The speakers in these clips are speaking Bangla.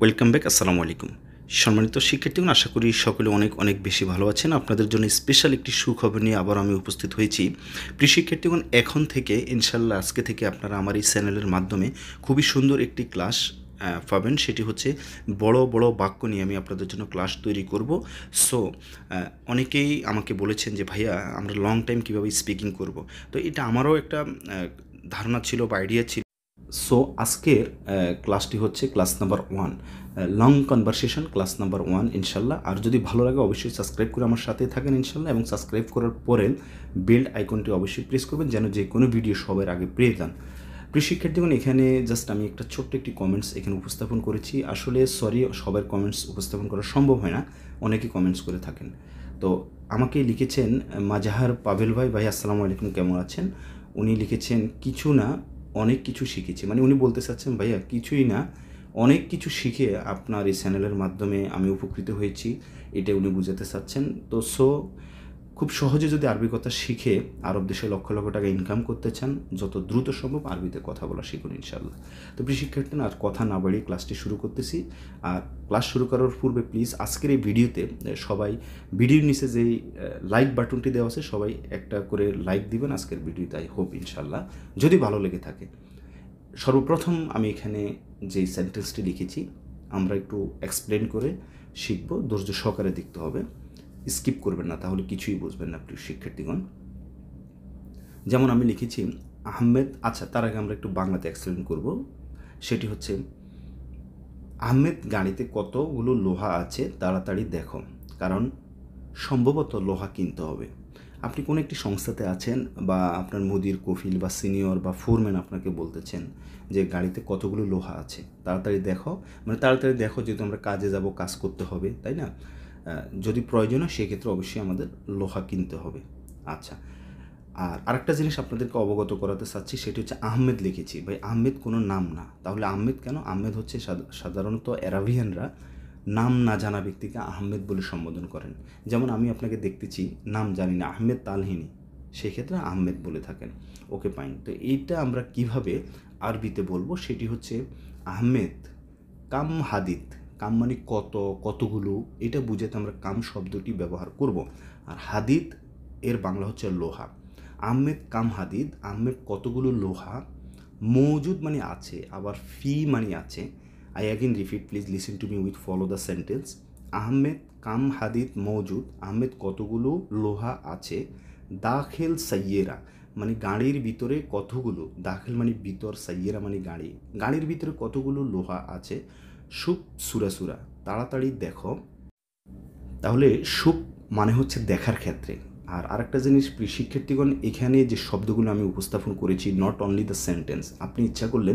ওয়েলকাম ব্যাক আসসালামু আলাইকুম। সম্মানিত শিক্ষার্থীগণ, আশা করি সকলে অনেক অনেক বেশি ভালো আছেন। আপনাদের জন্য স্পেশাল একটি সুখবর নিয়ে আবার আমি উপস্থিত হয়েছি। প্রিয় শিক্ষার্থীগণ, এখন থেকে ইনশাল্লাহ আজকে থেকে আপনারা আমার এই চ্যানেলের মাধ্যমে খুবই সুন্দর একটি ক্লাস পাবেন। সেটি হচ্ছে বড় বড় বাক্য নিয়ে আমি আপনাদের জন্য ক্লাস তৈরি করব। সো অনেকেই আমাকে বলেছেন যে, ভাইয়া, আমরা লং টাইম কীভাবে স্পিকিং করব? তো এটা আমারও একটা ধারণা ছিল বা আইডিয়া ছিল সো আজকের ক্লাসটি হচ্ছে class number one long conversation class number one ইনশাল্লাহ। আর যদি ভালো লাগে, অবশ্যই সাবস্ক্রাইব করে আমার সাথে থাকেন, ইনশাল্লাহ। এবং সাবস্ক্রাইব করার পরে বেল্ট আইকনটি অবশ্যই প্রেস করবেন, যেন যে কোনো ভিডিও সবার আগে পেয়ে যান। প্রিয় শিক্ষার্থীগণ, এখানে জাস্ট আমি একটা ছোট্ট একটি কমেন্টস এখানে উপস্থাপন করেছি। আসলে সরি সবার কমেন্টস উপস্থাপন করা সম্ভব হয় না। অনেকেই কমেন্টস করে থাকেন। তো, আমাকে লিখেছেন মাজাহার পাভেল ভাই। ভাই, আসসালামু আলাইকুম, কেমন আছেন? উনি লিখেছেন, কিছু না অনেক কিছু শিখেছি। মানে উনি বলতে চাচ্ছেন, ভাইয়া, কিছুই না। অনেক কিছু শিখে আপনার এই চ্যানেলের মাধ্যমে আমি উপকৃত হয়েছি। এটা উনি বুঝাতে চাচ্ছেন। তো সো খুব সহজে যদি আরবি কথা শিখে আরব দেশে লক্ষ লক্ষ টাকা ইনকাম করতে চান, যত দ্রুত সম্ভব আরবিতে কথা বলা শিখুন ইনশাল্লাহ তো প্রিয় শিক্ষার্থী আর কথা না বাড়িয়ে ক্লাসটি শুরু করতেছি। আর ক্লাস শুরু করার পূর্বে প্লিজ আজকের এই ভিডিওতে সবাই ভিডিওর নিচে যেই লাইক বাটনটি দেওয়া আছে, সবাই একটা করে লাইক দিবেন আজকের ভিডিওতে আই হোপ ইনশাল্লাহ যদি ভালো লেগে থাকে, সর্বপ্রথম আমি এখানে যে সেন্টেন্সটি লিখেছি, আমরা একটু এক্সপ্লেন করে শিখব, ধৈর্য সহকারে দেখতে হবে। স্কিপ করবেন না, তাহলে কিছুই বুঝবেন না প্রিয় শিক্ষার্থীগণ। যেমন আমি লিখেছি, আহমেদ আচ্ছা তার আগে আমরা একটু বাংলাতে এক্সপ্লেন করব। সেটি হচ্ছে, আহমেদ গাড়িতে কতগুলো লোহা আছে তাড়াতাড়ি দেখো, কারণ সম্ভবত লোহা কিনতে হবে। আপনি কোনো একটি সংস্থাতে আছেন বা আপনার মুদির কফিল বা সিনিয়র বা ফোরম্যান আপনাকে বলতেছেন যে গাড়িতে কতগুলো লোহা আছে, তাড়াতাড়ি দেখো। মানে তাড়াতাড়ি দেখো যেহেতু আমরা কাজে যাব, কাজ করতে হবে, তাই না? যদি প্রয়োজন হয়, সেক্ষেত্রে অবশ্যই আমাদের লোহা কিনতে হবে। আচ্ছা আর আরেকটা জিনিস আপনাদেরকে অবগত করাতে চাচ্ছি, সেটি হচ্ছে আহমেদ লিখেছি। ভাই, আহমেদ কোনো নাম না। তাহলে আহমেদ কেন? আহমেদ হচ্ছে সাধ- সাধারণত অ্যারাবিয়ানরা নাম না জানা ব্যক্তিকে আহমেদ বলে সম্বোধন করেন। যেমন আমি আপনাকে দেখতেছি, নাম জানি না, আহমেদ তালহিনী। সেক্ষেত্রে আহমেদ বলে থাকেন। ওকে পাইন তো এইটা আমরা কীভাবে আরবিতে বলব? সেটি হচ্ছে আহমেদ কাম হাদিদ কাম মানে কত, কতগুলো, এটা বুঝাতে আমরা কাম শব্দটি ব্যবহার করব। আর হাদিদ, এর বাংলা হচ্ছে লোহা। আহমেদ কাম হাদিদ, আহমেদ কতগুলো লোহা? মজুদ মানে আছে, আবার ফি মানে আছে। I again repeat please listen to me with follow the sentence Ahmed কাম হাদিদ, মজুদ, আহমেদ কতগুলো লোহা আছে? দাখেল সাইয়েরা মানে গাড়ির ভিতরে কতগুলো? দাখেল মানে ভিতর, সাইয়েরা মানে গাড়ি। গাড়ির ভিতরে কতগুলো লোহা আছে? সুপ সুরা সুরা, তাড়াতাড়ি দেখো। তাহলে সুপ মানে হচ্ছে দেখার ক্ষেত্রে। আর আরেকটা জিনিস, প্রিয় শিক্ষার্থীগণ, এখানে যে শব্দগুলো আমি উপস্থাপন করেছি নট অনলি দ্য সেন্টেন্স আপনি ইচ্ছা করলে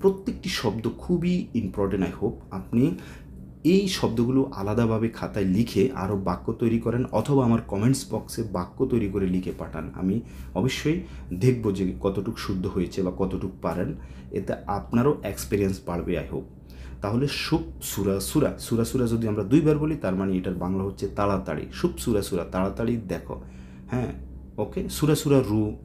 প্রত্যেকটি শব্দ খুবই ইম্পর্টেন্ট আই হোপ আপনি এই শব্দগুলো আলাদাভাবে খাতায় লিখে আরও বাক্য তৈরি করেন, অথবা আমার কমেন্টস বক্সে বাক্য তৈরি করে লিখে পাঠান। আমি অবশ্যই দেখব যে কতটুকু শুদ্ধ হয়েছে বা কতটুকু পারেন। এতে আপনারও এক্সপিরিয়েন্স বাড়বে আই হোপ তাহলে সুপ সুরা সুরা সুরা সুরা যদি আমরা দুইবার বলি, তার মানে এটার বাংলা হচ্ছে তাড়াতাড়ি। সুপ সুরা সুরা, তাড়াতাড়ি দেখো। হ্যাঁ ওকে? সুরা সুরা রু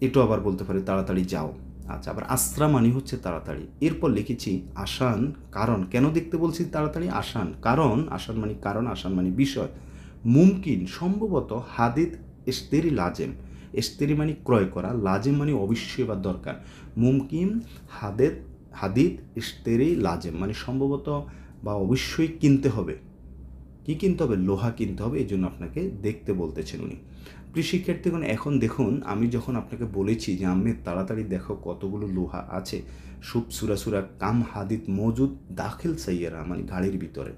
এটাও আবার বলতে পারি তাড়াতাড়ি যাও। আচ্ছা আবার আশ্রা মানে হচ্ছে তাড়াতাড়ি। এরপর লিখেছি আসান কারণ। কেন দেখতে বলছি তাড়াতাড়ি? আসান কারণ। আসান মানে কারণ আসান মানে বিষয়। মুমকিন, সম্ভবত হাদিদ এস্তেরি লাজেম। এস্তেরি মানে ক্রয় করা, লাজেম মানে অবশ্যই বা দরকার। মুমকিন, হাদেদ হাদিদ ইস্তেরি লাজেম মানে সম্ভবত বা অবশ্যই কিনতে হবে। কি কিনতে হবে? লোহা কিনতে হবে এই জন্য আপনাকে দেখতে বলতেছেন উনি। প্রিয় এখন দেখুন, আমি যখন আপনাকে বলেছি যে আমি তাড়াতাড়ি দেখো কতগুলো লোহা আছে। সুপ, সুরা সুরা, কাম, হাদিদ মজুদ, দাখিল সাইয়ারা মানে গাড়ির ভিতরে।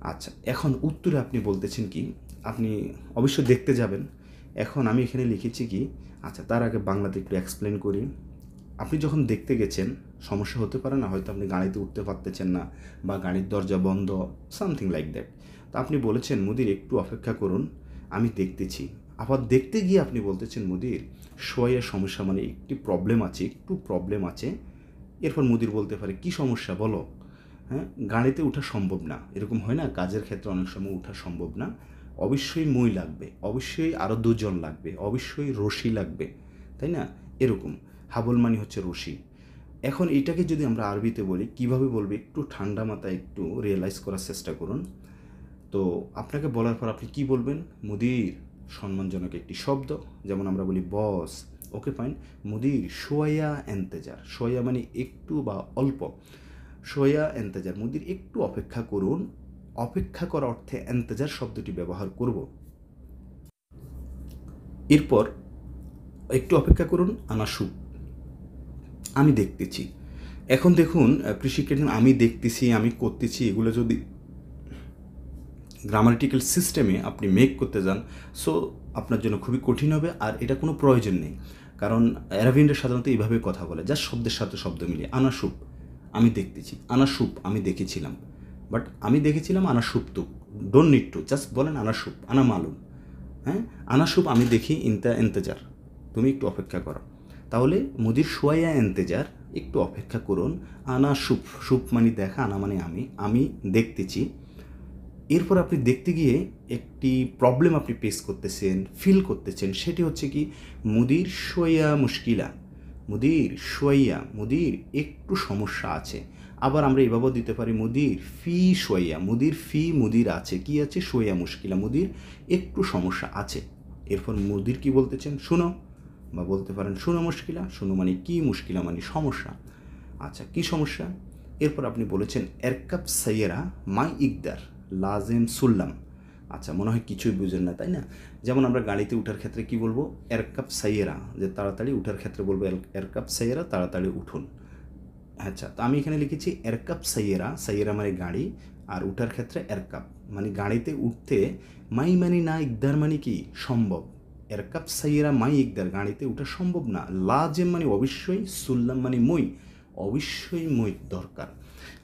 আচ্ছা এখন উত্তরে আপনি বলতেছেন কি? আপনি অবশ্যই দেখতে যাবেন। এখন আমি এখানে লিখেছি কি? আচ্ছা তার আগে বাংলাতে একটু এক্সপ্লেন করি। আপনি যখন দেখতে গেছেন, সমস্যা হতে পারে না, হয়তো আপনি গাড়িতে উঠতে পারতেছেন না বা গাড়ির দরজা বন্ধ সামথিং লাইক দ্যাট তো আপনি বলেছেন, মুদির, একটু অপেক্ষা করুন, আমি দেখতেছি। আবার দেখতে গিয়ে আপনি বলতেছেন, মুদির শোয়ের সমস্যা মানে একটি প্রবলেম আছে, একটু প্রবলেম আছে। এরপর মুদির বলতে পারে, কি সমস্যা বলো? হ্যাঁ গাড়িতে ওঠা সম্ভব না। এরকম হয় না, কাজের ক্ষেত্রে অনেক সময় ওঠা সম্ভব না। অবশ্যই মই লাগবে, অবশ্যই আরও দুজন লাগবে, অবশ্যই রশি লাগবে, তাই না? এরকম। হাবল মানে হচ্ছে রশি। এখন এটাকে যদি আমরা আরবিতে বলি, কীভাবে বলবে? একটু ঠান্ডা মাথায় একটু রিয়েলাইজ করার চেষ্টা করুন। তো আপনাকে বলার পর আপনি কি বলবেন? মুদির সম্মানজনক একটি শব্দ, যেমন আমরা বলি বস ওকে ফাইন মুদির সোয়া এন্তেজার। সোয়া মানে একটু বা অল্প। সোয়া এন্তেজার, মুদির, একটু অপেক্ষা করুন। অপেক্ষা করা অর্থে এন্তেজার শব্দটি ব্যবহার করব। এরপর একটু অপেক্ষা করুন, আনাসু। আমি দেখতেছি। এখন দেখুন কৃষিকে আমি দেখতেছি, আমি করতেছি, এগুলো যদি গ্রামাটিক্যাল সিস্টেমে আপনি মেক করতে যান সো আপনার জন্য খুবই কঠিন হবে আর এটা কোনো প্রয়োজন নেই। কারণ অ্যারাবিনরা সাধারণত এইভাবে কথা বলে, যা শব্দের সাথে শব্দ মিলিয়ে, আনাসুপ, আমি দেখতেছি, আনাসুপ, আমি দেখেছিলাম। বাট আমি দেখেছিলাম আনাসুপ তো ডোন্ট নিড টু জাস্ট বলেন আনাসুপ আনা মালুম হ্যাঁ? আনাসুপ আমি দেখি ইন্তা এন্তেজার তুমি একটু অপেক্ষা করো। তাহলে মুদির সোয়া এন্তেজার, একটু অপেক্ষা করুন। আনা সুপ সুপ মানে দেখা, আনা মানে আমি আমি দেখতেছি। এরপর আপনি দেখতে গিয়ে একটি প্রবলেম আপনি পেস করতেছেন ফিল করতেছেন, সেটি হচ্ছে কি, মুদির সোয়া মুশকিলা, মুদির সোয়া মুদির একটু সমস্যা আছে। আবার আমরা এভাবেও দিতে পারি, মুদির ফি সোয়া মুদির ফি মুদির আছে, কি আছে? সোয়া মুশকিলা, মুদির একটু সমস্যা আছে। এরপর মুদির কি বলতেছেন? শুনো। বা বলতে পারেন শুনো মুশকিলা, শুনো মানে কি, মুশকিলা মানে সমস্যা। আচ্ছা কি সমস্যা? এরপর আপনি বলেছেন এরকাপ সাইয়েরা মাই ইকদার, লাজেম সুল্লাম। আচ্ছা মনে হয় কিছুই বুঝেন না, তাই না? যেমন আমরা গাড়িতে উঠার ক্ষেত্রে কি বলব? এরকাপ সাইয়েরা। যে তাড়াতাড়ি উঠার ক্ষেত্রে বলব এরকাপ সাইয়েরা, তাড়াতাড়ি উঠুন। আচ্ছা তো আমি এখানে লিখেছি এরকাপ সাইয়েরা। সাইয়েরা মানে গাড়ি, আর উঠার ক্ষেত্রে এরকাপ মানে গাড়িতে উঠতে মাই মানে না, ইকদার মানে কি? সম্ভব। এরকাপ সাইয়েরা মাই ইকদার গাড়িতে উঠা সম্ভব না। লাজেম মানে অবশ্যই, সুল্লাম মানে মই, অবশ্যই মই দরকার।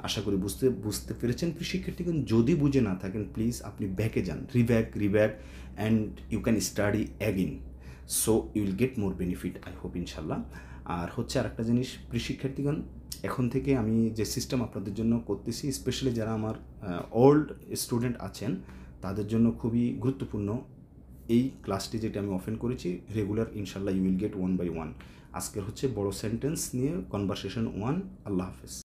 আশা করি বুঝতে বুঝতে পেরেছেন প্রিয় শিক্ষার্থীগণ যদি বুঝে না থাকেন প্লিজ আপনি ব্যাকে যান। Reback reback and you can study again so you will get more benefit I hope ইনশাল্লাহ আর হচ্ছে আরেকটা জিনিস প্রিয় শিক্ষার্থীগণ এখন থেকে আমি যে সিস্টেম আপনাদের জন্য করতেছি স্পেশালি যারা আমার ওল্ড স্টুডেন্ট আছেন, তাদের জন্য খুবই গুরুত্বপূর্ণ এই ক্লাসটি যেটা আমি ওপেন করেছি রেগুলার ইনশাল্লাহ you will get one by one আজকের হচ্ছে বড় সেন্টেন্স নিয়ে কনভারসেশন ওয়ান আল্লাহ হাফেজ।